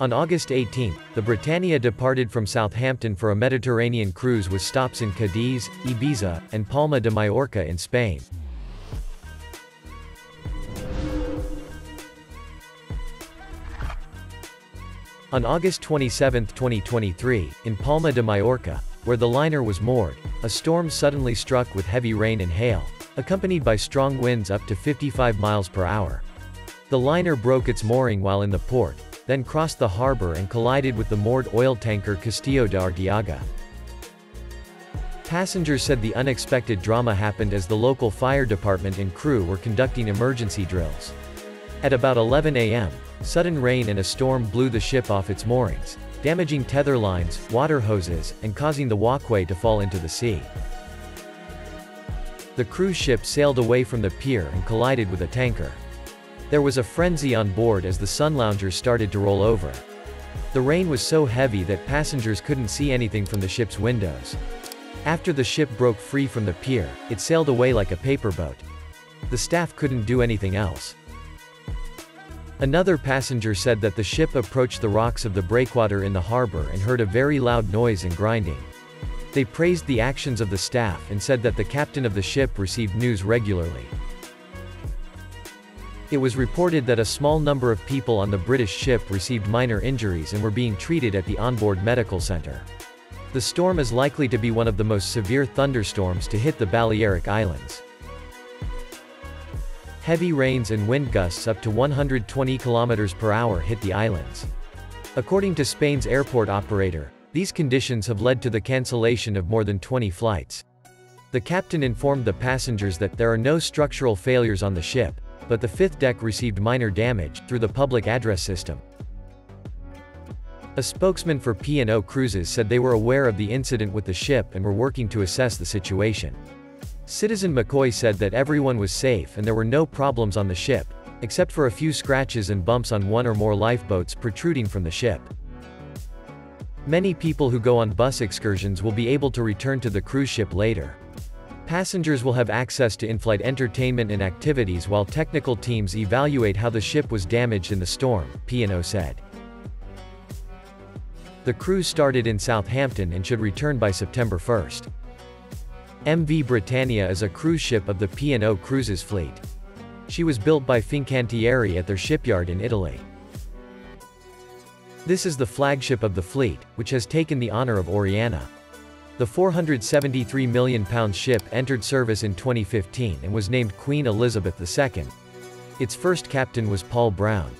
On August 18, the Britannia departed from Southampton for a Mediterranean cruise with stops in Cadiz, Ibiza, and Palma de Mallorca in Spain. On August 27, 2023, in Palma de Mallorca, where the liner was moored, a storm suddenly struck with heavy rain and hail, accompanied by strong winds up to 55 miles per hour. The liner broke its mooring while in the port, then crossed the harbor and collided with the moored oil tanker Castillo de Arteaga. Passengers said the unexpected drama happened as the local fire department and crew were conducting emergency drills. At about 11 a.m., sudden rain and a storm blew the ship off its moorings, damaging tether lines, water hoses, and causing the walkway to fall into the sea. The cruise ship sailed away from the pier and collided with a tanker. There was a frenzy on board as the sunloungers started to roll over. The rain was so heavy that passengers couldn't see anything from the ship's windows. After the ship broke free from the pier, it sailed away like a paper boat. The staff couldn't do anything else. Another passenger said that the ship approached the rocks of the breakwater in the harbor and heard a very loud noise and grinding. They praised the actions of the staff and said that the captain of the ship received news regularly. It was reported that a small number of people on the British ship received minor injuries and were being treated at the onboard medical center. The storm is likely to be one of the most severe thunderstorms to hit the Balearic Islands. Heavy rains and wind gusts up to 120 km per hour hit the islands. According to Spain's airport operator, these conditions have led to the cancellation of more than 20 flights. The captain informed the passengers that there are no structural failures on the ship, but the fifth deck received minor damage, through the public address system. A spokesman for P&O Cruises said they were aware of the incident with the ship and were working to assess the situation. Citizen McCoy said that everyone was safe and there were no problems on the ship, except for a few scratches and bumps on one or more lifeboats protruding from the ship. Many people who go on bus excursions will be able to return to the cruise ship later. Passengers will have access to in-flight entertainment and activities while technical teams evaluate how the ship was damaged in the storm, P&O said. The cruise started in Southampton and should return by September 1. MV Britannia is a cruise ship of the P&O Cruises fleet. She was built by Fincantieri at their shipyard in Italy. This is the flagship of the fleet, which has taken the honor of Oriana. The 473 million pound ship entered service in 2015 and was named Queen Elizabeth II. Its first captain was Paul Brown.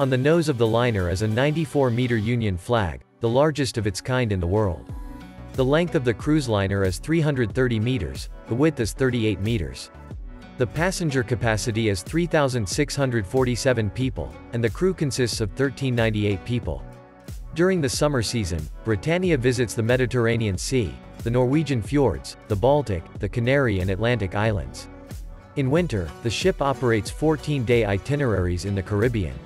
On the nose of the liner is a 94-meter Union flag, the largest of its kind in the world. The length of the cruise liner is 330 meters, the width is 38 meters. The passenger capacity is 3,647 people, and the crew consists of 1,398 people. During the summer season, Britannia visits the Mediterranean Sea, the Norwegian fjords, the Baltic, the Canary and Atlantic Islands. In winter, the ship operates 14-day itineraries in the Caribbean.